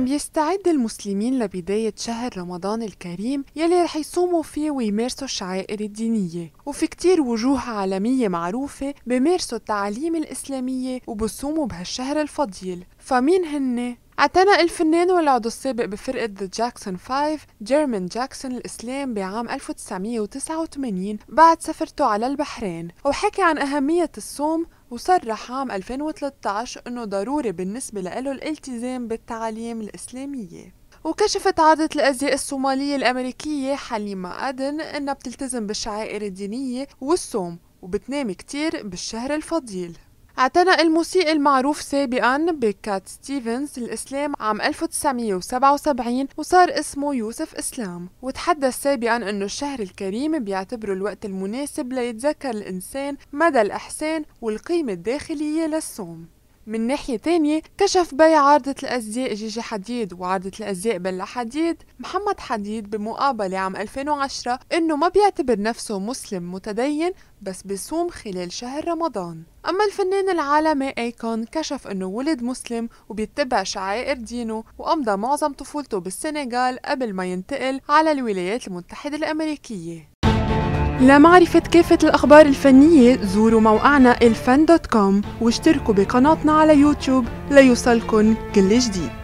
عم بيستعد المسلمين لبداية شهر رمضان الكريم يلي رح يصوموا فيه ويمارسوا الشعائر الدينية وفي كتير وجوه عالمية معروفة بيمارسوا التعاليم الإسلامية وبصوموا بهالشهر الفضيل فمين هن؟ اعتنق الفنان والعضو السابق بفرقة ذا جاكسون 5 جيرمن جاكسون الإسلام بعام 1989 بعد سفرته على البحرين. وحكى عن أهمية الصوم وصرح عام 2013 أنه ضروري بالنسبة له الالتزام بالتعاليم الإسلامية. وكشفت عارضة الأزياء الصومالية الأمريكية حليمة أدن أنها بتلتزم بالشعائر الدينية والصوم وبتنام كتير بالشهر الفضيل. اعتنق الموسيقي المعروف سابقا بكات ستيفنز الإسلام عام 1977 وصار اسمه يوسف إسلام. وتحدث سابقا أنه الشهر الكريم بيعتبره الوقت المناسب ليتذكر الإنسان مدى الإحسان والقيمة الداخلية للصوم. من ناحية تانية كشف بي عارضة الأزياء جيجي حديد وعارضة الأزياء بيلا حديد محمد حديد بمقابلة عام 2010 إنه ما بيعتبر نفسه مسلم متدين بس بيصوم خلال شهر رمضان. أما الفنان العالمي أيكون كشف إنه ولد مسلم وبيتبع شعائر دينه وأمضى معظم طفولته بالسنغال قبل ما ينتقل على الولايات المتحدة الأمريكية. لمعرفة كافة الأخبار الفنية زوروا موقعنا الفن dot com واشتركوا بقناتنا على يوتيوب ليوصلكن كل جديد.